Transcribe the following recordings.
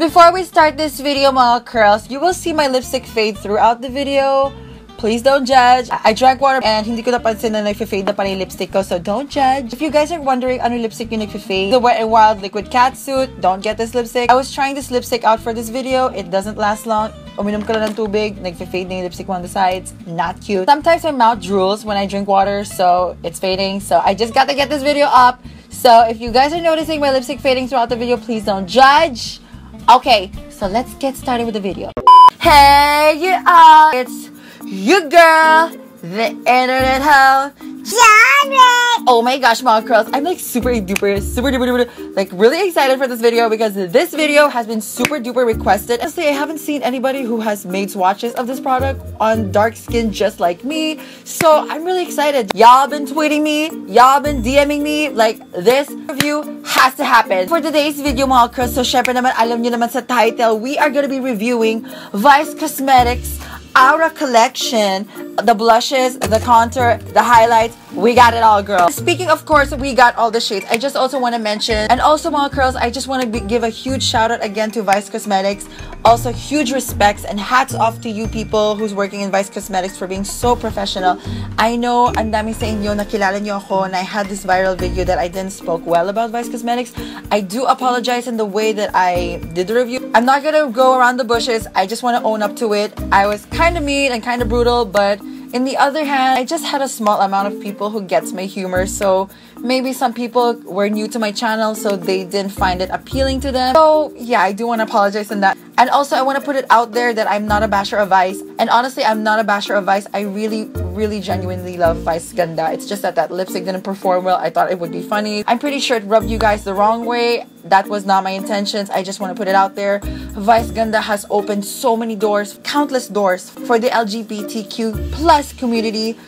Before we start this video mga curls, you will see my lipstick fade throughout the video. Please don't judge. I drank water and hindi ko napansin na nag-fade na pala yung lipstick ko, so don't judge. If you guys are wondering ano lipstick yung nag-fade, the Wet n Wild Liquid Catsuit, don't get this lipstick. I was trying this lipstick out for this video. It doesn't last long. Uminom ka lang ng tubig, nag-fade na yung lipstick on the sides. Not cute. Sometimes my mouth drools when I drink water, so it's fading. So I just got to get this video up. So if you guys are noticing my lipstick fading throughout the video, please don't judge. Okay, so let's get started with the video. Hey, you all! It's your girl, the internet hoe, Johnrey. Oh my gosh, mga curls, I'm like super duper, super duper duper, like really excited for this video because this video has been super duper requested. Honestly, I haven't seen anybody who has made swatches of this product on dark skin just like me. So I'm really excited. Y'all been tweeting me, y'all been DMing me, like this review has to happen. For today's video mga curls, so syempre naman alam nyo naman sa title, we are gonna be reviewing Vice Cosmetics Aura Collection, the blushes, the contour, the highlights, we got it all, girl. Speaking of course, we got all the shades. I just also want to mention, and also mga curls, I just want to give a huge shout out again to Vice Cosmetics. Also, huge respects and hats off to you people who's working in Vice Cosmetics for being so professional. I know, ang dami sa inyo, nakilala niyo ako, and I had this viral video that I didn't spoke well about Vice Cosmetics. I do apologize in the way that I did the review. I'm not gonna go around the bushes. I just want to own up to it. I was kind of mean and kind of brutal, but in the other hand, I just had a small amount of people who gets my humor, so maybe some people were new to my channel, so they didn't find it appealing to them. So yeah, I do want to apologize on that. And also, I want to put it out there that I'm not a basher of Vice. And honestly, I'm not a basher of Vice. I really, really genuinely love Vice Ganda. It's just that that lipstick didn't perform well. I thought it would be funny. I'm pretty sure it rubbed you guys the wrong way. That was not my intentions. I just want to put it out there. Vice Ganda has opened so many doors, countless doors for the LGBTQ plus community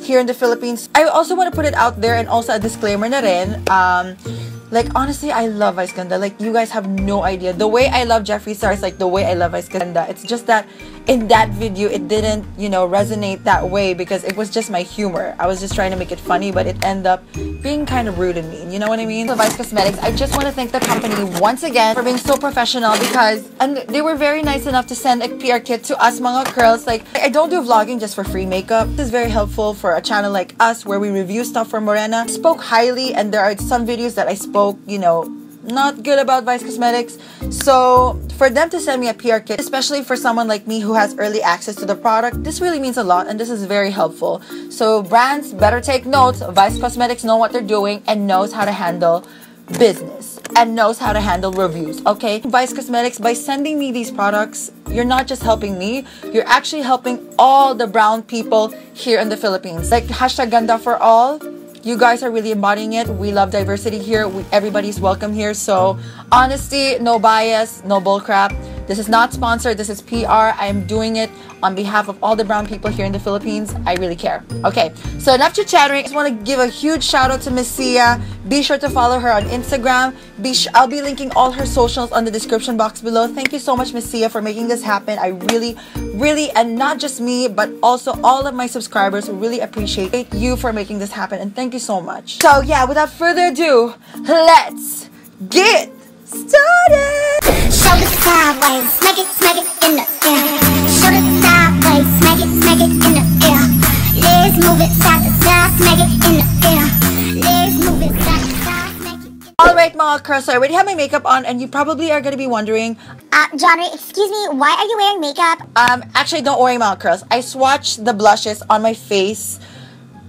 here in the Philippines. I also want to put it out there and also a disclaimer na rin. Um, like honestly, I love Vice Ganda. Like you guys have no idea. The way I love Jeffree Star is like the way I love Vice Ganda. It's just that in that video it didn't, you know, resonate that way because it was just my humor. I was just trying to make it funny, but it ended up being kind of rude and mean. You know what I mean? Vice Cosmetics, I just want to thank the company once again for being so professional because and they were very nice enough to send a PR kit to us mga curls. Like I don't do vlogging just for free makeup. This is very helpful for a channel like us where we review stuff for Morena. I spoke highly and there are some videos that I spoke, you know, not good about Vice Cosmetics. So for them to send me a PR kit, especially for someone like me who has early access to the product, this really means a lot and this is very helpful. So brands better take notes. Vice Cosmetics know what they're doing and knows how to handle business and knows how to handle reviews. Okay, Vice Cosmetics, by sending me these products, you're not just helping me, you're actually helping all the brown people here in the Philippines. Like hashtag Ganda for all you guys are really embodying it. We love diversity here. We, everybody's welcome here. So, honesty, no bias, no bullcrap. This is not sponsored. This is PR. I am doing it on behalf of all the brown people here in the Philippines. I really care. Okay, so enough chit chattering. I just want to give a huge shout out to Miss Sia. Be sure to follow her on Instagram. Be I'll be linking all her socials on the description box below. Thank you so much, Miss Sia, for making this happen. I really, really, and not just me, but also all of my subscribers really appreciate you for making this happen. And thank you so much. So yeah, without further ado, let's get started. Show it sideways, smack it, smack it in the air. Show it sideways, smack it, smack it in the air. Legs move it side to side, smack it in the air. Legs move it side to side. Alright mga curls, so I already have my makeup on and you probably are going to be wondering, Uh, Johnny, excuse me, why are you wearing makeup? um, actually don't worry mga curls. I swatched the blushes on my face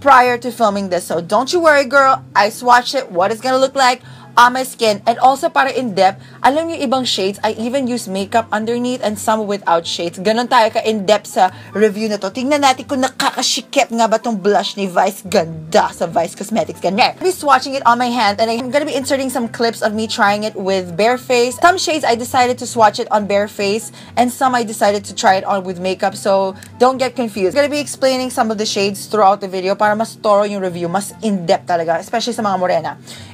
prior to filming this. So don't you worry girl, I swatched it, what it's going to look like on my skin. And also para in depth, alam niyo ibang shades, I even use makeup underneath and some without shades. Ganon tayo ka in depth sa review na to. Tingnan natin kung nakakashikip nga ba tong blush ni Vice Ganda sa Vice Cosmetics. Ganyan. I'll be swatching it on my hand and I'm gonna be inserting some clips of me trying it with bare face. Some shades I decided to swatch it on bare face and some I decided to try it on with makeup. So don't get confused. I'm gonna be explaining some of the shades throughout the video para mas thorough yung review, mas in-depth talaga, especially sa mga morena.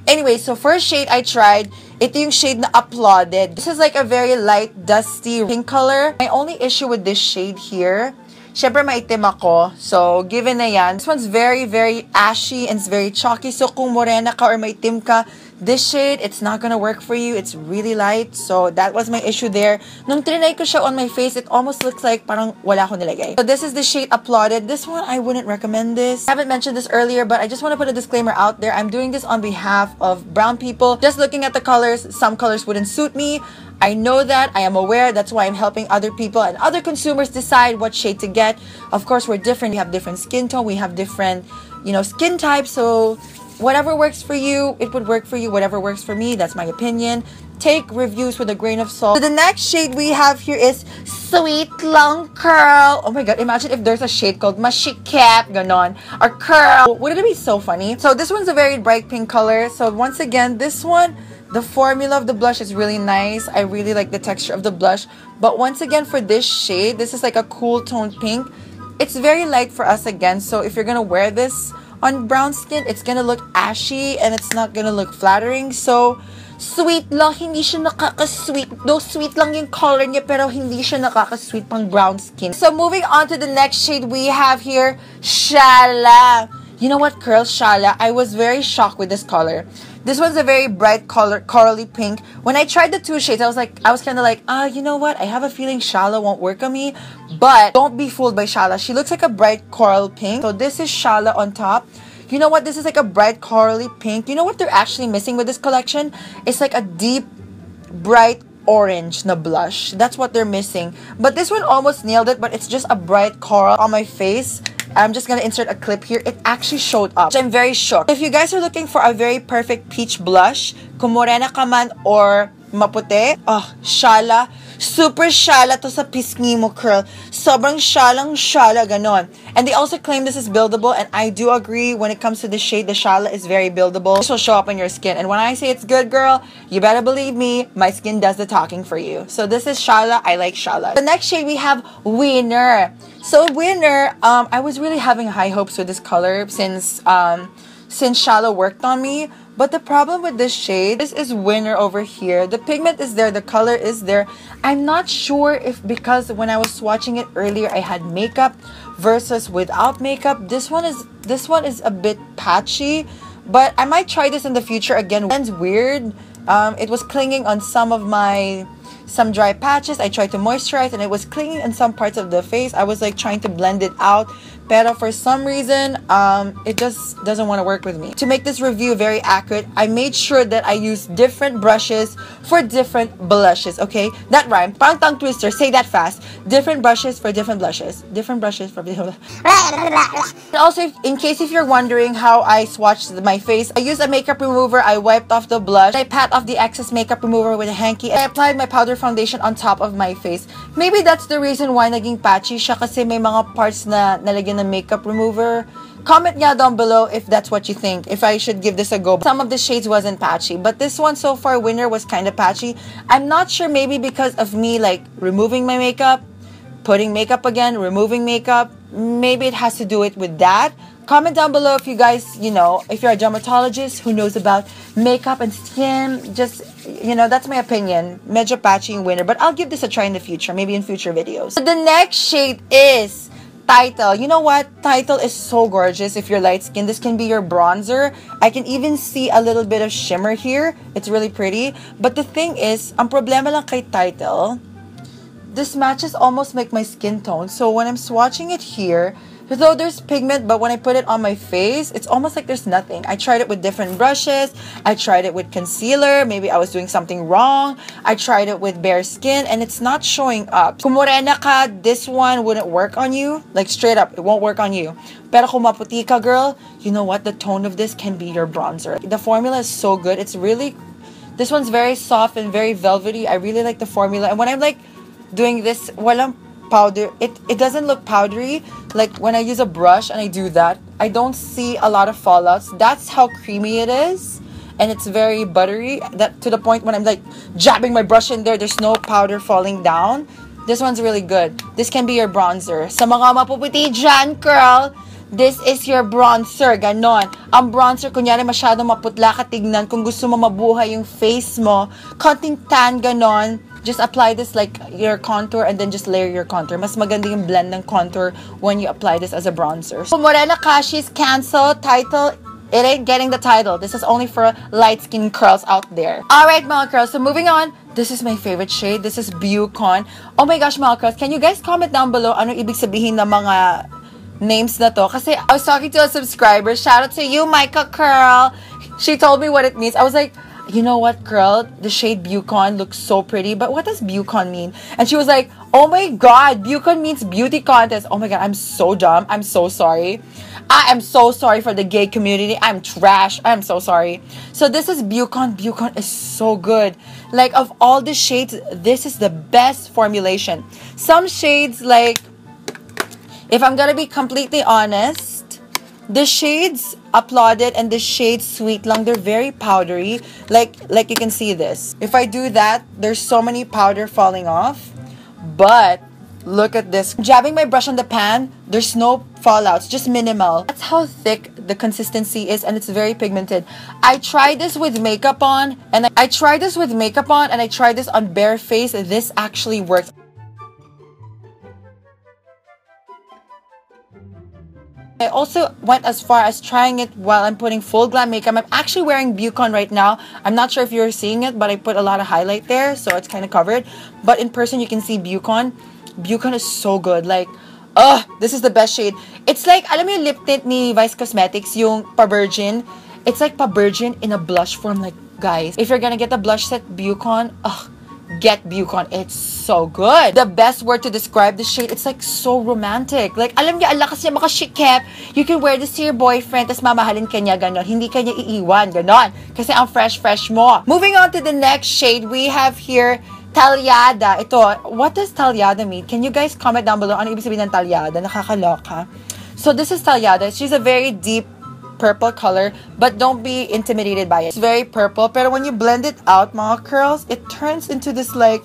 Anyway, so first shade I tried, ito yung shade na uploaded. This is like a very light, dusty pink color. My only issue with this shade here, syempre maitim ako. So, given na yan, this one's very, very ashy and it's very chalky. So, kung morena ka or maitim ka, This shade, it's not gonna work for you. It's really light. So that was my issue there. Nung trinay ko siya on my face, it almost looks like parang wala ko nilagay. So this is the shade Applauded. This one, I wouldn't recommend this. I haven't mentioned this earlier, but I just want to put a disclaimer out there. I'm doing this on behalf of brown people. Just looking at the colors, some colors wouldn't suit me. I know that. I am aware. That's why I'm helping other people and other consumers decide what shade to get. Of course, we're different. We have different skin tone. We have different, you know, skin types. So whatever works for you, it would work for you. Whatever works for me, that's my opinion. Take reviews with a grain of salt. So the next shade we have here is Sweet Lang Curl. Oh my god, imagine if there's a shade called Mashikap, ganon, or Curl. Wouldn't it be so funny? So this one's a very bright pink color. So once again, this one, the formula of the blush is really nice. I really like the texture of the blush. But once again, for this shade, this is like a cool toned pink. It's very light for us again. So if you're gonna wear this on brown skin, it's gonna look ashy and it's not gonna look flattering. So, sweet lang, hindi siya nakaka-sweet. Though sweet lang yung color niya, pero hindi siya nakaka-sweet pang brown skin. So, moving on to the next shade we have here, Shala. You know what, Curl Shala? I was very shocked with this color. This one's a very bright color, corally pink. When I tried the two shades, I was like, I was kind of like, ah, uh, you know what? I have a feeling Shala won't work on me. But don't be fooled by Shala. She looks like a bright coral pink. So this is Shala on top. You know what? This is like a bright corally pink. You know what they're actually missing with this collection? It's like a deep, bright orange na blush. That's what they're missing. But this one almost nailed it, but it's just a bright coral on my face. I'm just gonna insert a clip here. It actually showed up. I'm very shocked. If you guys are looking for a very perfect peach blush, kumorena ka man or maputi, oh, Shala, Super shala to sa pisngi mo curl. Sobrang shalang shala, ganon. And they also claim this is buildable, and I do agree when it comes to the shade, the shala is very buildable. This will show up on your skin. And when I say it's good, girl, you better believe me, my skin does the talking for you. So this is shala. I like shala. The next shade we have Winner. So Winner, um, I was really having high hopes with this color since um, since Shala worked on me. But the problem with this shade, this is winner over here. The pigment is there, the color is there. I'm not sure if because when I was swatching it earlier, I had makeup versus without makeup. This one is this one is a bit patchy, but I might try this in the future again. It's weird. Um, it was clinging on some of my some dry patches. I tried to moisturize and it was clinging in some parts of the face. I was like trying to blend it out. Pero for some reason, um, it just doesn't want to work with me. To make this review very accurate, I made sure that I used different brushes for different blushes, okay? That rhyme. Parang tongue twister. Say that fast. Different brushes for different blushes. Different brushes for different Also, if, in case if you're wondering how I swatched my face, I used a makeup remover. I wiped off the blush. I pat off the excess makeup remover with a hanky. I applied my powder foundation on top of my face. Maybe that's the reason why naging patchy siya kasi may mga parts na nalagyan ng makeup remover. Comment nga down below if that's what you think, if I should give this a go. Some of the shades wasn't patchy, but this one so far, Winner, was kind of patchy. I'm not sure, maybe because of me like removing my makeup, putting makeup again, removing makeup. Maybe it has to do it with that. Comment down below if you guys, you know, if you're a dermatologist who knows about makeup and skin. Just, you know, that's my opinion. Medyo patchy in Winner, but I'll give this a try in the future, maybe in future videos. The next shade is Title. You know what? Title is so gorgeous if you're light skin. This can be your bronzer. I can even see a little bit of shimmer here. It's really pretty. But the thing is, ang problema lang kay Title, this matches almost like my skin tone. So when I'm swatching it here, though there's pigment, but when I put it on my face, it's almost like there's nothing. I tried it with different brushes. I tried it with concealer. Maybe I was doing something wrong. I tried it with bare skin and it's not showing up. Kung ka, this one wouldn't work on you. Like straight up, it won't work on you. Pero kung ka, girl, you know what? The tone of this can be your bronzer. The formula is so good. It's really, this one's very soft and very velvety. I really like the formula. And when I'm like doing this, walang powder it it doesn't look powdery. Like when i use a brush and i do that i don't see a lot of fallouts. That's how creamy it is. And it's very buttery. That to the point when i'm like jabbing my brush in there there's no powder falling down. This one's really good. This can be your bronzer. Sa mga mapuputi dyan girl this is your bronzer, ganon. Ang bronzer, kunyari masyadong maputla ka tignan, kung gusto mo mabuhay yung face mo, konting tan, ganon, just apply this like your contour and then just layer your contour. Mas maganda yung blend ng contour when you apply this as a bronzer. So, Morena Kashi's cancel title It ain't getting the title. This is only for light skin curls out there. Alright mga curls, so moving on. This is my favorite shade. This is Byucon. Oh my gosh mga curls, can you guys comment down below ano ibig sabihin ng mga names na to? Kasi I was talking to a subscriber. Shout out to you, Micah Curl. She told me what it means. I was like, you know what, girl? The shade Byucon looks so pretty, but what does Byucon mean? And she was like, oh my god, Byucon means beauty contest. Oh my god, I'm so dumb. I'm so sorry. I am so sorry for the gay community. I'm trash. I'm so sorry. So this is Byucon. Byucon is so good. Like of all the shades, this is the best formulation. Some shades like if I'm gonna be completely honest, the shades applauded and the shades sweet lang they're very powdery. Like like you can see this. If i do that there's so many powder falling off. But look at this. Jabbing my brush on the pan there's no fallouts just minimal. That's how thick the consistency is and it's very pigmented. I tried this with makeup on and i, I tried this with makeup on and i tried this on bare face. This actually works I also went as far as trying it while I'm putting full glam makeup. I'm actually wearing Byucon right now. I'm not sure if you're seeing it, but I put a lot of highlight there, so it's kind of covered. But in person, you can see Byucon. Byucon is so good. Like, ugh, this is the best shade. It's like, alam mo yung lip tint ni Vice Cosmetics, yung Pa-Virgin. It's like Pa-Virgin in a blush form. Like, guys, if you're gonna get the blush set Byucon, ugh, get Bucon. It's so good. The best word to describe the shade, it's like so romantic. Like, alam niya, alakas niya makashikep. You can wear this to your boyfriend, tas mamahalin ka niya, ganon. Hindi ka niya iiwan, ganon. Kasi ang fresh-fresh mo. Moving on to the next shade, we have here Talyada. Ito, what does Talyada mean? Can you guys comment down below? Ano ibig sabihin ng Talyada? Nakakaloka. So this is Talyada. She's a very deep purple color, but don't be intimidated by it. It's very purple, pero when you blend it out, mga curls, it turns into this like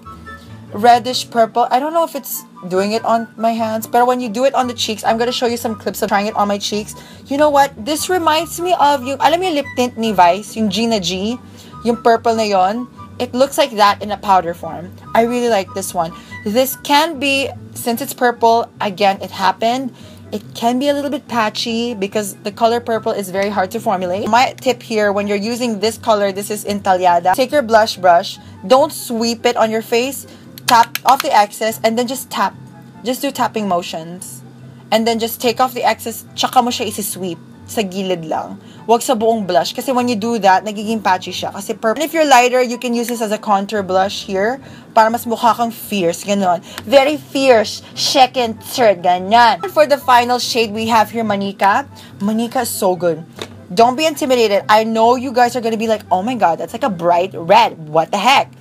reddish purple. I don't know if it's doing it on my hands, but when you do it on the cheeks, I'm gonna show you some clips of trying it on my cheeks. You know what? This reminds me of yung, alam yung lip tint ni Vice, yung Gina G, yung purple na yon. It looks like that in a powder form. I really like this one. This can be, since it's purple, again, it happened it can be a little bit patchy because the color purple is very hard to formulate. My tip here, when you're using this color, this is in Talyada, take your blush brush, don't sweep it on your face, tap off the excess, and then just tap. Just do tapping motions. And then just take off the excess, tsaka mo siya isi-sweep sa gilid lang. Huwag sa buong blush. Kasi when you do that, nagiging patchy siya. Kasi purple. And if you're lighter, you can use this as a contour blush here para mas mukha kang fierce. Ganon. Very fierce. Second, third. Ganyan. For the final shade, we have here Manika. Manika is so good. Don't be intimidated. I know you guys are to be like, oh my god, that's like a bright red. What the heck?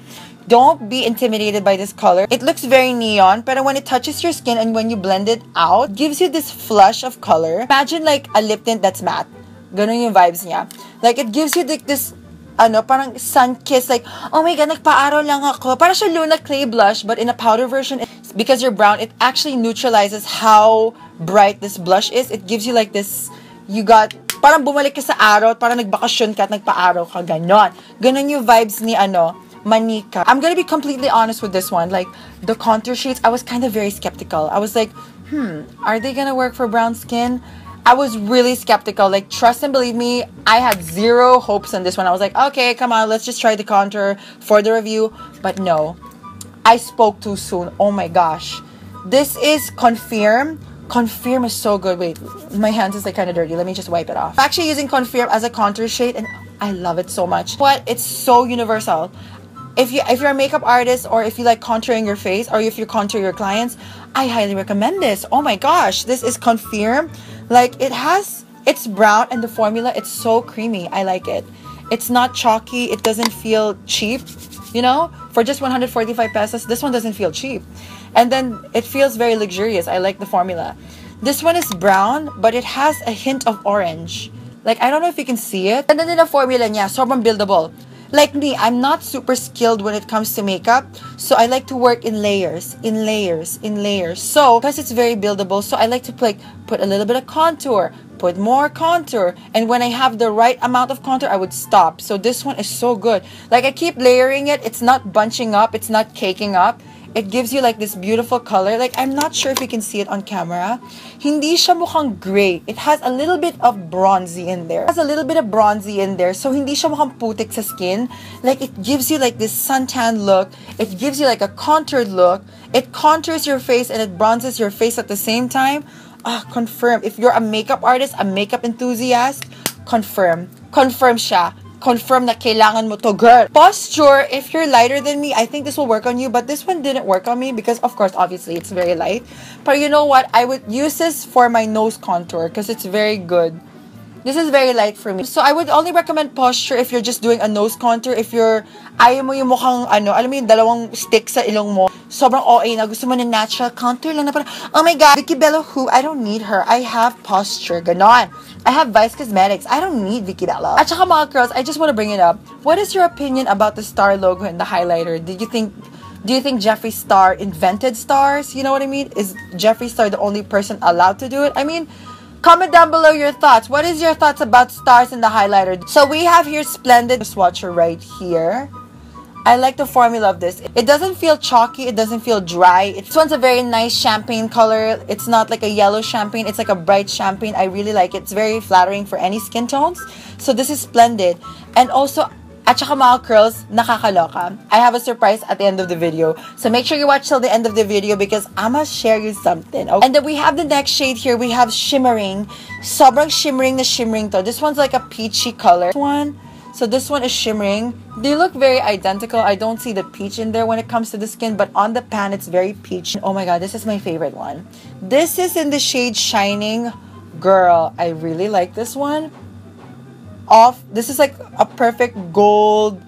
Don't be intimidated by this color. It looks very neon, but when it touches your skin and when you blend it out, gives you this flush of color. Imagine like a lip tint that's matte. Ganun yung vibes niya. Like, it gives you like this, ano, parang sun kiss, like, oh my god, nagpa-araw lang ako. Parang siya Luna Clay blush, but in a powder version, because you're brown, it actually neutralizes how bright this blush is. It gives you like this, you got, parang bumalik ka sa araw, parang nagbakasyon ka at nagpa-araw ka, ganon. Ganon yung vibes ni, ano, Manika. I'm gonna be completely honest with this one. Like, the contour shades, I was kind of very skeptical. I was like, hmm, are they gonna work for brown skin? I was really skeptical. Like, trust and believe me, I had zero hopes on this one. I was like, okay, come on, let's just try the contour for the review. But no, I spoke too soon. Oh my gosh. This is Confirm. Confirm is so good. Wait, my hands is like kind of dirty. Let me just wipe it off. I'm actually using Confirm as a contour shade and I love it so much. But it's so universal if you if you're a makeup artist or if you like contouring your face or if you contour your clients, I highly recommend this. Oh my gosh, this is confirmed. Like it has it's brown and the formula it's so creamy. I like it. It's not chalky. It doesn't feel cheap. You know, for just 145 pesos, this one doesn't feel cheap. And then it feels very luxurious. I like the formula. This one is brown, but it has a hint of orange. Like, I don't know if you can see it. And then in the formula niya, sobrang buildable. Like me, I'm not super skilled when it comes to makeup. So I like to work in layers, in layers, in layers. So, because it's very buildable, so I like to like put a little bit of contour, put more contour. And when I have the right amount of contour, I would stop. So this one is so good. Like I keep layering it. It's not bunching up. It's not caking up. It gives you like this beautiful color. Like, I'm not sure if you can see it on camera. Hindi siya mukhang gray. It has a little bit of bronzy in there. It has a little bit of bronzy in there. So, hindi siya mukhang putik sa skin. Like, it gives you like this suntan look. It gives you like a contoured look. It contours your face and it bronzes your face at the same time. Ah, confirm. If you're a makeup artist, a makeup enthusiast, confirm. Confirm siya confirm that kailangan mo to, girl. Posture, if you're lighter than me, I think this will work on you. But this one didn't work on me because, of course, obviously, it's very light. But you know what? I would use this for my nose contour because it's very good. This is very light for me. So, I would only recommend porsyur if you're just doing a nose contour. If you're, ayaw mo yung mukhang, ano, alam mo yung dalawang stick sa ilong mo. Sobrang OA na. Gusto mo na natural contour lang na parang, oh my God, Vicki Belo who? I don't need her. I have porsyur. Ganon. I have Vice Cosmetics. I don't need Vicki Belo. At saka mga girls, I just want to bring it up. What is your opinion about the star logo and the highlighter? Did you think do you think Jeffree Star invented stars? You know what I mean? Is Jeffree Star the only person allowed to do it? I mean, Comment down below your thoughts. What is your thoughts about stars in the highlighter? So we have here Splendid swatcher right here. I like the formula of this. It doesn't feel chalky. It doesn't feel dry. This one's a very nice champagne color. It's not like a yellow champagne. It's like a bright champagne. I really like it. It's very flattering for any skin tones. So this is splendid. And also, at saka mga curls, nakakaloka. I have a surprise at the end of the video. So make sure you watch till the end of the video because I'ma share you something. Okay? And then we have the next shade here. We have Shimmering. Sobrang shimmering na shimmering to. This one's like a peachy color. This one, so this one is shimmering. They look very identical. I don't see the peach in there when it comes to the skin, but on the pan, it's very peach. Oh my god, this is my favorite one. This is in the shade Shining. Girl, I really like this one off. This is like a perfect gold,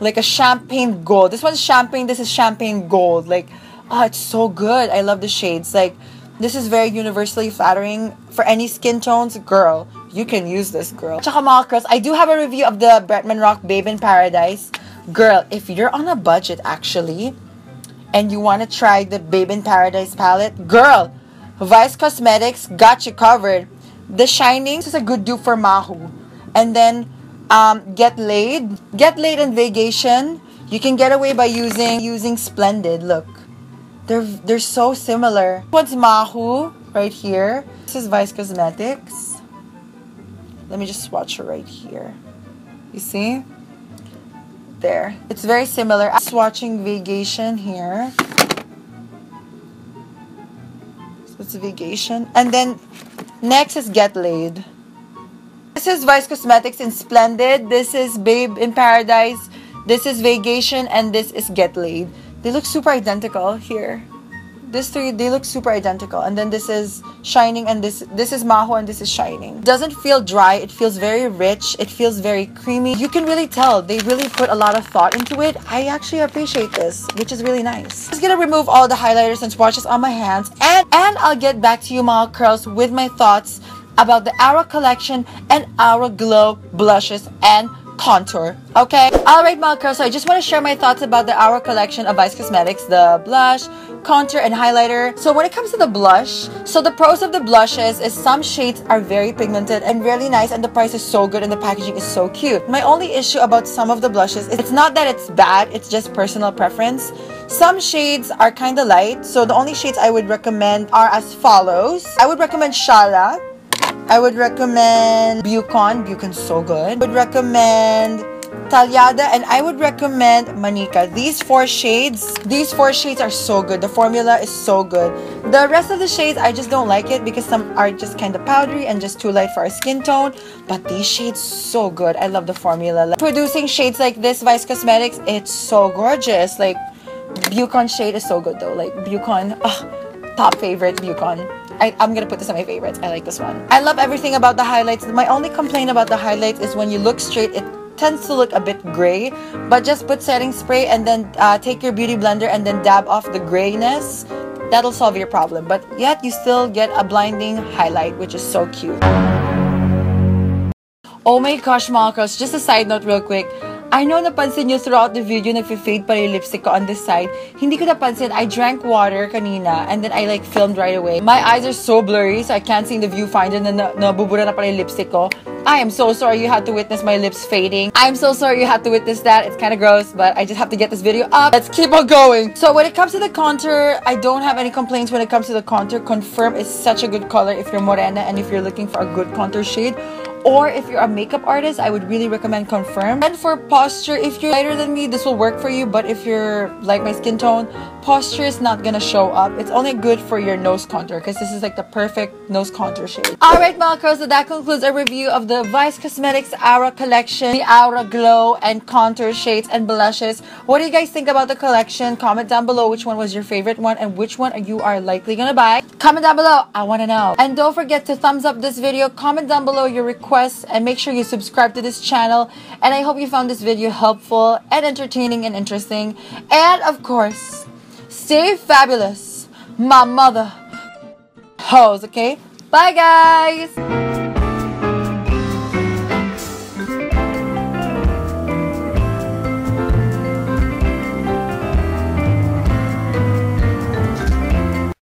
like a champagne gold. This one's champagne. This is champagne gold. Like, oh, it's so good. I love the shades. Like, this is very universally flattering for any skin tones. Girl, you can use this, girl. Tsaka I do have a review of the Bretman Rock Babe in Paradise. Girl, if you're on a budget actually, and you want to try the Babe in Paradise palette, girl, Vice Cosmetics got you covered. The Shining is a good dupe for Mahu and then um, get laid. Get laid in vacation. You can get away by using using splendid. Look. They're they're so similar. What's mahu? Right here. This is vice cosmetics. Let me just swatch her right here. You see? There. It's very similar. I'm swatching vacation here. So it's vacation. And then next is get laid this is Vice Cosmetics in Splendid. This is Babe in Paradise. This is Vacation. And this is Get Laid. They look super identical here. This three, they look super identical. And then this is Shining and this this is Mahu and this is Shining. Doesn't feel dry. It feels very rich. It feels very creamy. You can really tell they really put a lot of thought into it. I actually appreciate this, which is really nice. I'm just gonna remove all the highlighters and swatches on my hands. And, and I'll get back to you, Maho Curls, with my thoughts about the Aura collection and Aura Glow blushes and contour. Okay? Alright mga so I just want to share my thoughts about the Aura collection of Vice Cosmetics, the blush, contour, and highlighter. So when it comes to the blush, so the pros of the blushes is some shades are very pigmented and really nice and the price is so good and the packaging is so cute. My only issue about some of the blushes is it's not that it's bad, it's just personal preference. Some shades are kind of light, so the only shades I would recommend are as follows. I would recommend Shala, I would recommend Byucon. Byucon's so good. I would recommend Talyada and I would recommend Manika. These four shades, these four shades are so good. The formula is so good. The rest of the shades, I just don't like it because some are just kind of powdery and just too light for our skin tone. But these shades, so good. I love the formula. Producing shades like this, Vice Cosmetics, it's so gorgeous. Like, Byucon shade is so good though. Like, Byucon, top favorite Byucon. I, am gonna put this on my favorites. I like this one. I love everything about the highlights. My only complaint about the highlights is when you look straight, it tends to look a bit gray. But just put setting spray and then uh, take your beauty blender and then dab off the grayness. That'll solve your problem. But yet you still get a blinding highlight, which is so cute. Oh my gosh, Malcos, just a side note real quick. I know napansin nyo throughout the video, nag-fade pa yung lipstick ko on this side. Hindi ko napansin. I drank water kanina and then I like filmed right away. My eyes are so blurry so I can't see the viewfinder na nabubura na pala yung lipstick ko. I am so sorry you had to witness my lips fading. I'm so sorry you had to witness that. It's kind of gross, but I just have to get this video up. Let's keep on going. So when it comes to the contour, I don't have any complaints when it comes to the contour. Confirm is such a good color if you're morena and if you're looking for a good contour shade or if you're a makeup artist, I would really recommend Confirm. And for porsyur, if you're lighter than me, this will work for you. But if you're like my skin tone, porsyur is not gonna show up. It's only good for your nose contour because this is like the perfect nose contour shade. Alright mga curls, so that concludes our review of the Vice Cosmetics Aura collection, the Aura Glow and contour shades and blushes. What do you guys think about the collection? Comment down below which one was your favorite one and which one you are likely gonna buy. Comment down below, I wanna know. And don't forget to thumbs up this video, comment down below your requests and make sure you subscribe to this channel. And I hope you found this video helpful and entertaining and interesting. And of course, stay fabulous, my mother hoes, okay? Bye guys!